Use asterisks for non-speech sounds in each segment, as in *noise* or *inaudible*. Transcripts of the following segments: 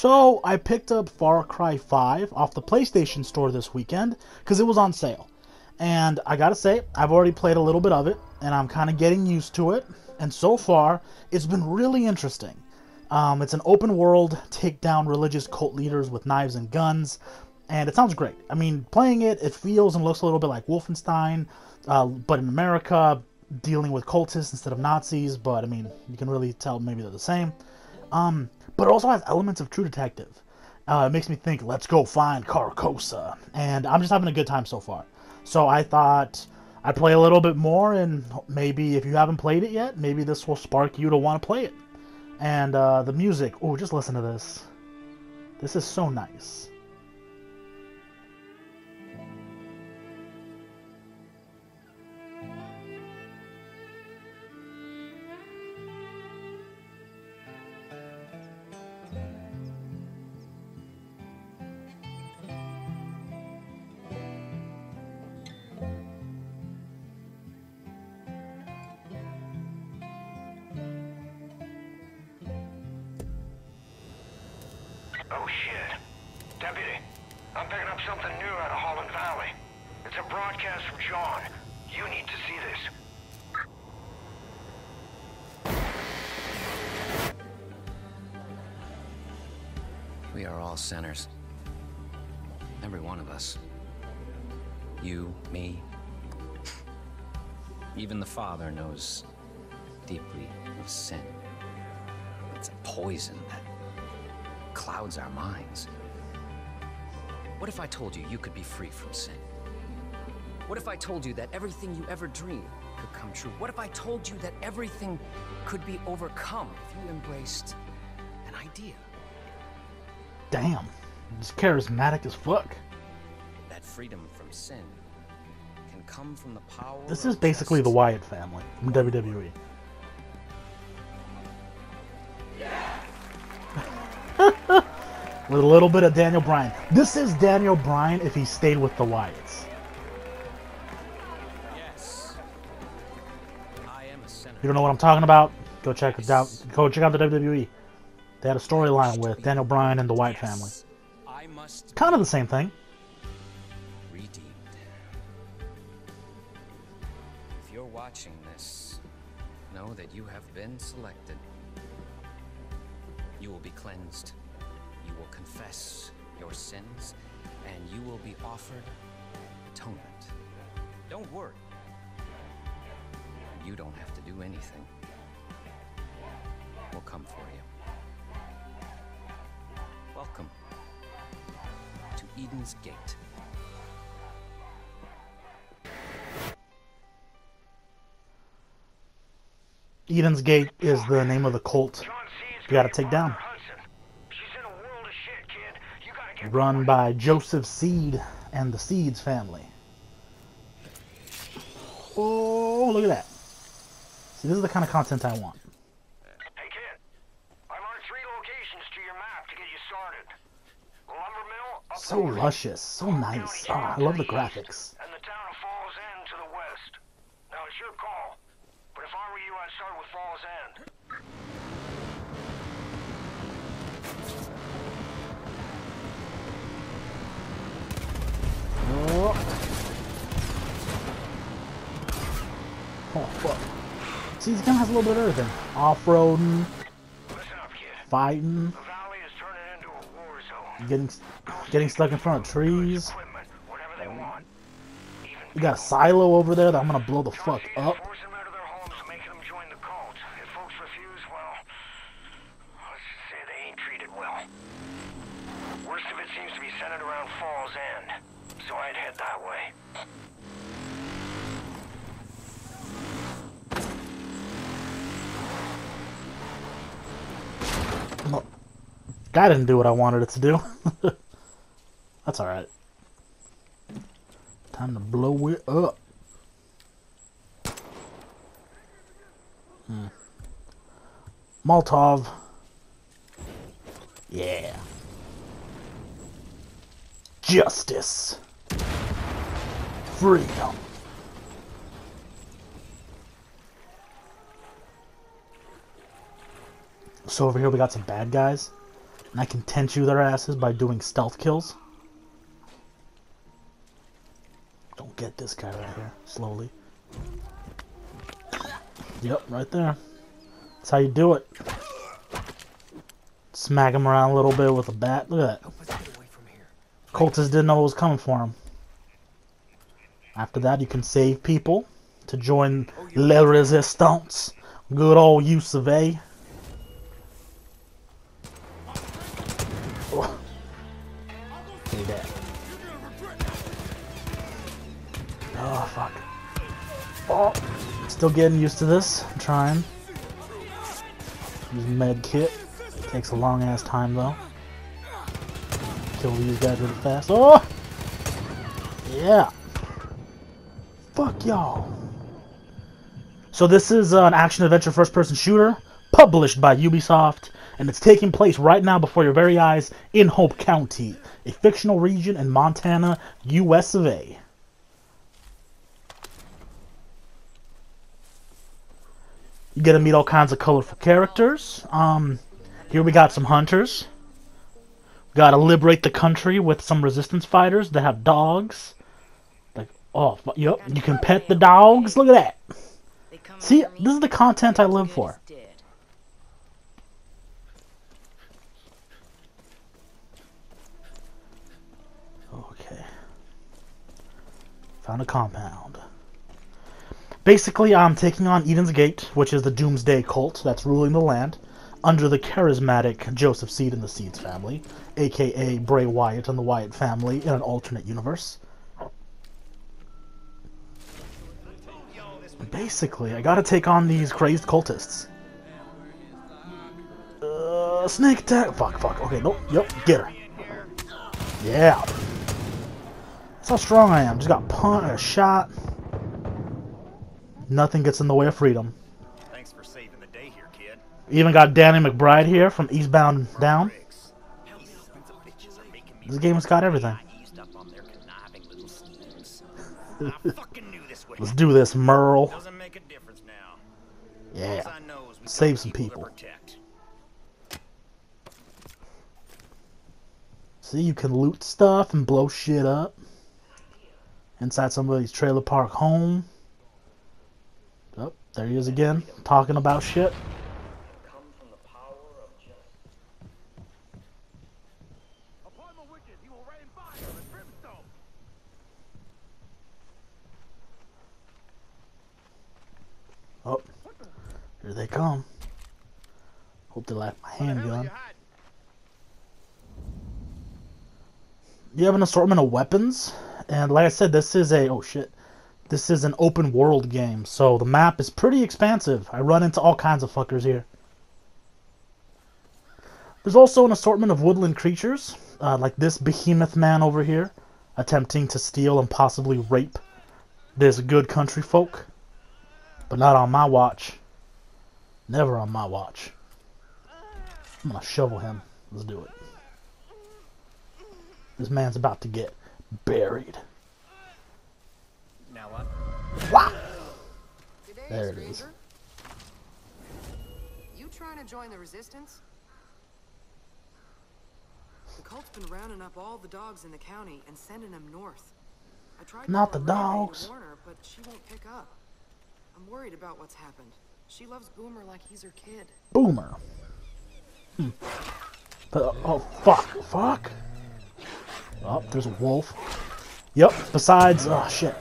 So I picked up Far Cry 5 off the PlayStation Store this weekend because it was on sale. And I gotta say, I've already played a little bit of it, and I'm kind of getting used to it. And so far, it's been really interesting. Um, it's an open world, take down religious cult leaders with knives and guns, and it sounds great. I mean, playing it, it feels and looks a little bit like Wolfenstein, uh, but in America, dealing with cultists instead of Nazis. But I mean, you can really tell maybe they're the same. Um, but it also has elements of True Detective. Uh, it makes me think, let's go find Carcosa, and I'm just having a good time so far. So I thought I'd play a little bit more, and maybe if you haven't played it yet, maybe this will spark you to want to play it. And uh, the music, oh, just listen to this. This is so nice. Shit. Deputy, I'm picking up something new out of Holland Valley. It's a broadcast from John. You need to see this. We are all sinners. Every one of us. You, me. Even the Father knows deeply of sin. It's a poison that clouds our minds. What if I told you you could be free from sin? What if I told you that everything you ever dreamed could come true? What if I told you that everything could be overcome if you embraced an idea? Damn, it's charismatic as fuck. That freedom from sin can come from the power. This is basically the Wyatt family from. WWE. With a little bit of Daniel Bryan. This is Daniel Bryan if he stayed with the Wyatts. Yes. I am a sinner. You don't know what I'm talking about? Go check it out. Go check out the WWE. They had a storyline with Daniel Bryan and the Wyatt family. I must Kind of the same thing. redeemed. If you're watching this, know that you have been selected. You will be cleansed. You will confess your sins, and you will be offered atonement. Don't worry. You don't have to do anything. We'll come for you. Welcome to Eden's Gate. Eden's Gate is the name of the cult you gotta take down. Barbara Hudson. She's in a world of shit, kid. You gotta get Run by Joseph Seed and the Seeds family. Oh, look at that. See, this is the kind of content I want. Hey, kid. I marked three locations to your map to get you started. Lumber mill So luscious, so nice. Oh, I love the graphics. And the town of Falls End to the west. Now it's your call. But if I were you, I'd start with Falls End. Oh, oh fuck. See, this gun has a little bit of everything. Off-roading, Listen up, kid. fighting, The valley is turning into a war zone. getting getting stuck in front of trees. Equipment, whatever they oh. want. Even We got a silo over there that I'm gonna blow the fuck up. forcing them out of their homes, making them join the cult. If folks refuse, well, let's just say they ain't treated well. Worst of it seems to be centered around Falls End, so I'd head that way. No. Guy didn't do what I wanted it to do. *laughs* That's alright. Time to blow it up. Hmm. Molotov. Yeah. Justice. Freedom. So over here we got some bad guys. And I can tenchu their asses by doing stealth kills. Don't get this guy right here. Slowly. Yep, right there. That's how you do it. Smack him around a little bit with a bat. Look at that. Let's get away from here. Cultists didn't know what was coming for him. After that, you can save people to join oh, Le Resistance. Good old use of A. Take that. Oh, fuck. Oh, still getting used to this. I'm trying. Use med kit. Takes a long ass time though. Kill these guys really fast. Oh! Yeah. Fuck y'all. So this is uh, an action-adventure first-person shooter published by Ubisoft, and it's taking place right now before your very eyes in Hope County, a fictional region in Montana, U.S. of A. You get to meet all kinds of colorful characters. Um, here we got some hunters. Got to liberate the country with some resistance fighters that have dogs. Like, oh, yep, you can pet the dogs. Look at that. See, this is the content I live for. as dead. Okay. Found a compound. Basically, I'm taking on Eden's Gate, which is the Doomsday cult that's ruling the land, under the charismatic Joseph Seed and the Seeds family, aka Bray Wyatt and the Wyatt family in an alternate universe. Basically, I gotta take on these crazed cultists. Uh, snake attack. Fuck, fuck. Okay, nope. Yep, get her. Yeah. That's how strong I am. Just got punt, a shot. Nothing gets in the way of freedom. Thanks for saving the day here, kid. Even got Danny McBride here from Eastbound Down. Briggs. These sons of bitches are making me This game's got everything. *laughs* I eased up on their conniving little schemes. I fucking knew this would Let's do this, Merle. Make a now. Yeah. I know is we Save some people. See, you can loot stuff and blow shit up. Inside somebody's trailer park home. Oh, there he is again, talking about shit. Oh, here they come. Hope they like my handgun. You have an assortment of weapons, and like I said, this is a oh shit, this is an open world game, so the map is pretty expansive. I run into all kinds of fuckers here. There's also an assortment of woodland creatures, uh, like this behemoth man over here, attempting to steal and possibly rape this good country folk. But not on my watch. Never on my watch. I'm gonna shovel him. Let's do it. This man's about to get buried. Now what? Wow! There it is. You trying to join the resistance? The cult's been rounding up all the dogs in the county and sending them north. I tried Not the dogs. warn her, but she won't pick up. I'm worried about what's happened. She loves Boomer like he's her kid. Boomer. Hmm. But, oh, fuck. Fuck. Oh, there's a wolf. Yep, besides, oh shit.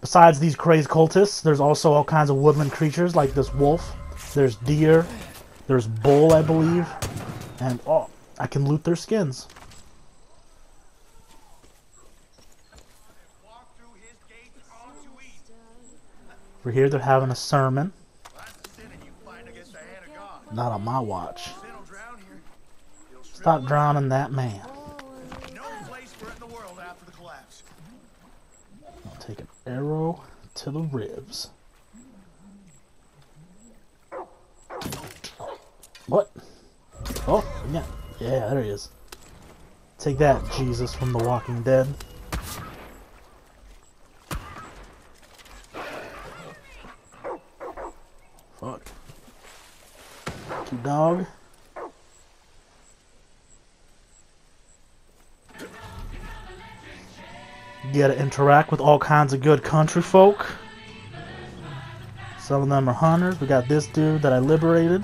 Besides these crazed cultists, there's also all kinds of woodland creatures like this wolf. There's deer. There's bull, I believe. And, oh, I can loot their skins. Over here, they're having a sermon. Not on my watch. Stop drowning that man. No place for it in the world after the collapse. I'll take an arrow to the ribs. What? Oh, yeah. Yeah, there he is. Take that, Jesus from The Walking Dead. Fuck. You dog. Get to interact with all kinds of good country folk. Some of them are hunters. We got this dude that I liberated.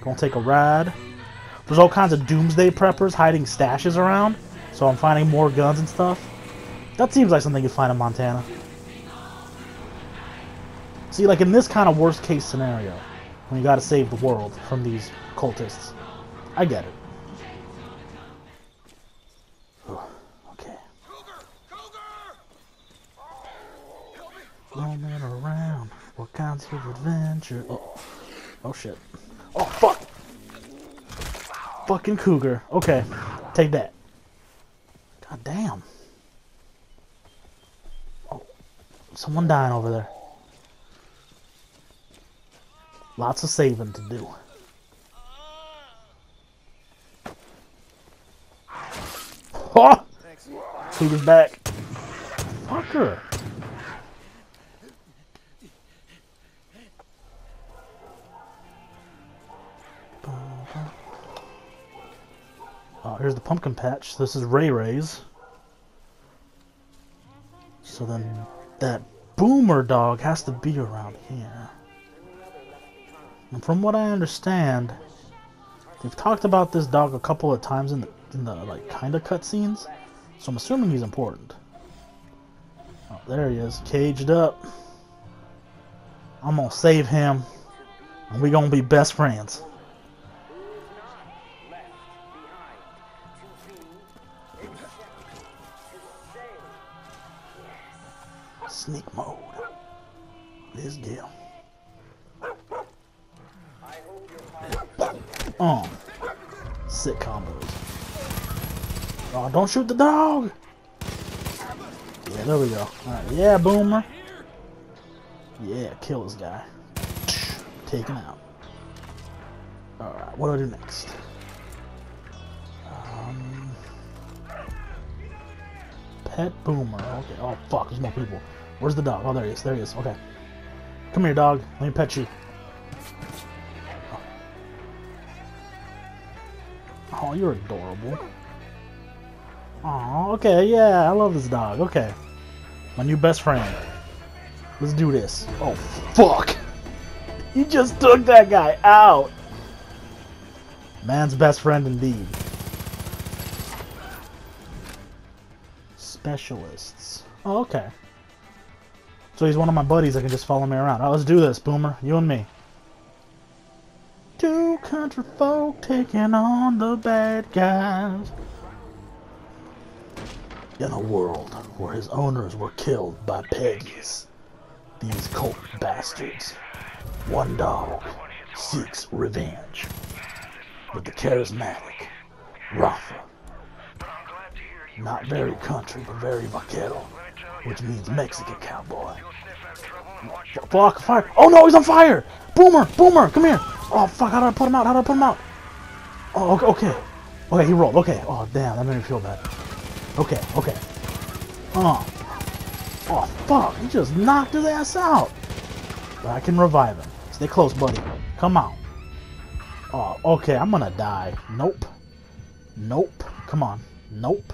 Gonna take a ride. There's all kinds of doomsday preppers hiding stashes around. So I'm finding more guns and stuff. That seems like something you'd find in Montana. See, like in this kind of worst case scenario, when you gotta save the world from these cultists, I get it. Roaming around, what kinds of adventure? Oh, oh shit. Oh fuck! Fucking cougar. Okay, take that. God damn. Oh, someone dying over there. Lots of saving to do. Oh! Cougar's back. Fucker. Oh, here's the pumpkin patch. This is Ray Ray's. So then that boomer dog has to be around here. And from what I understand, they've talked about this dog a couple of times in the in the like kind of cutscenes, so I'm assuming he's important. Oh, there he is, caged up. I'm gonna save him, and we gonna be best friends. Sneak mode. This deal. Oh. Sick combos. Oh, don't shoot the dog! Yeah, there we go. Yeah, Boomer. Yeah, kill this guy. Take him out. Alright, what do I do next? Um, pet Boomer. Okay, oh fuck, there's more people. Where's the dog? Oh, there he is. There he is. Okay. Come here, dog. Let me pet you. Oh, oh you're adorable. Oh, okay, yeah, I love this dog. Okay. My new best friend. Let's do this. Oh, fuck! You just took that guy out! Man's best friend indeed. Specialists. Oh, okay. So he's one of my buddies that can just follow me around. Alright, let's do this, Boomer. You and me. Two country folk taking on the bad guys. In a world where his owners were killed by Peggies, these cult bastards, one dog seeks revenge with the charismatic Rafa. Not very country, but very vaquero, which means Mexican cowboy. Fuck, fire! Oh no, he's on fire! Boomer, Boomer, come here! Oh fuck, how do I put him out? How do I put him out? Oh, okay, okay. Okay, he rolled. Okay. Oh, damn, that made me feel bad. Okay, okay. Oh. Oh, fuck. He just knocked his ass out. But I can revive him. Stay close, buddy. Come on. Oh, okay, I'm gonna die. Nope. Nope. Come on. Nope.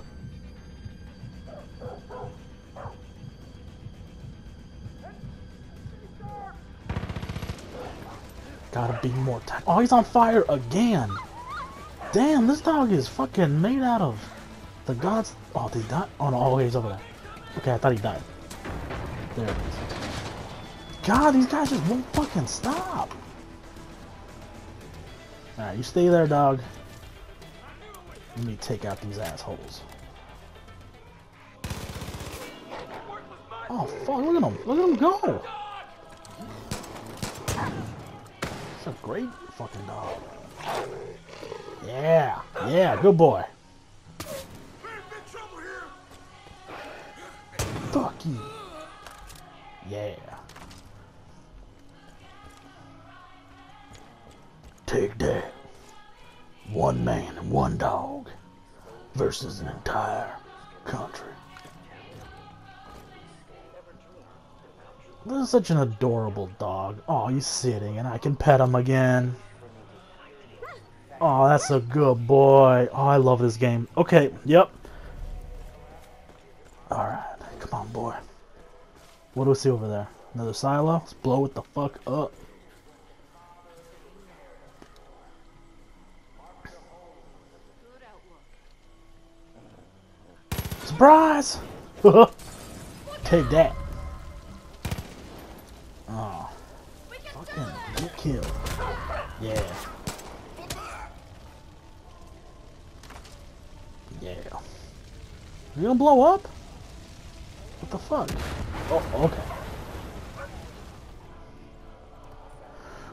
Gotta be more time. Oh, he's on fire again. Damn, this dog is fucking made out of the gods. Oh, did he die? Oh, no. Oh, he's over there. Okay, I thought he died. There it is. God, these guys just won't fucking stop. Alright, you stay there, dog. Let me take out these assholes. Oh, fuck, look at him. Look at him go. Great fucking dog. Yeah, yeah, good boy. Fuck you. Yeah. Take that. One man and one dog versus an entire country. This is such an adorable dog. Oh, he's sitting and I can pet him again. Oh, that's a good boy. Oh, I love this game. Okay, yep. Alright, Come on, boy. What do we see over there? Another silo? Let's blow it the fuck up. Surprise! *laughs* Take that. Oh. Fucking get killed. Yeah. Yeah. You gonna blow up? What the fuck? Oh, okay.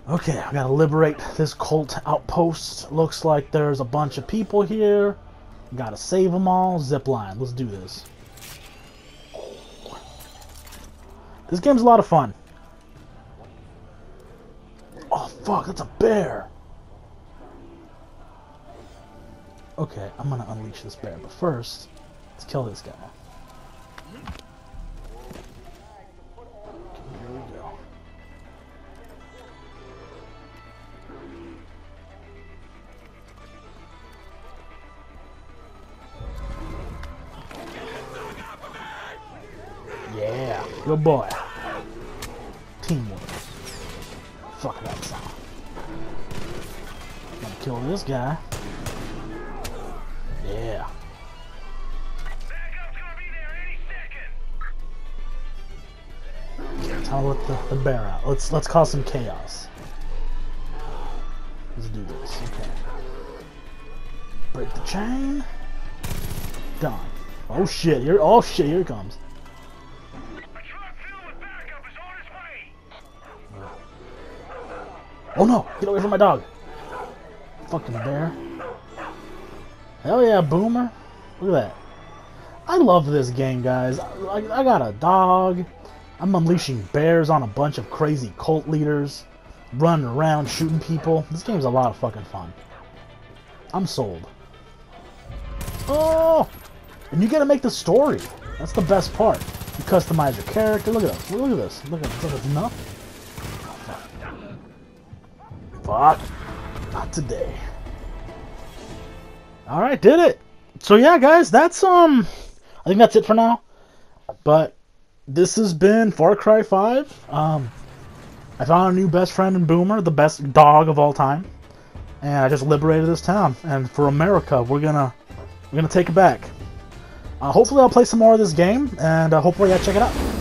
Okay, I gotta liberate this cult outpost. Looks like there's a bunch of people here. Gotta save them all. Zipline. Let's do this. This game's a lot of fun. Fuck, that's a bear. Okay, I'm gonna unleash this bear, but first, let's kill this guy. Okay, here we go. Yeah, good boy. Teamwork. Kill this guy. Yeah. Backup's gonna be there any second. Time to let the, the bear out. Let's let's cause some chaos. Let's do this. Okay. Break the chain. Done. Oh shit! Here. Oh shit! Here it comes. A truck filled with backup is on its way. Oh no! Get away from my dog! Fucking bear. Hell yeah, boomer. Look at that. I love this game, guys. I, I got a dog. I'm unleashing bears on a bunch of crazy cult leaders. Running around shooting people. This game's a lot of fucking fun. I'm sold. Oh! And you gotta make the story. That's the best part. You customize your character. Look at this. Look at this. Look at this. Look at this. Enough? Fuck. Not today. Alright, did it. So yeah, guys, that's um I think that's it for now. But this has been Far Cry 5. Um I found a new best friend in Boomer, the best dog of all time. And I just liberated this town. And for America, we're gonna we're gonna take it back. Uh, hopefully I'll play some more of this game, and uh, hopefully I check it out.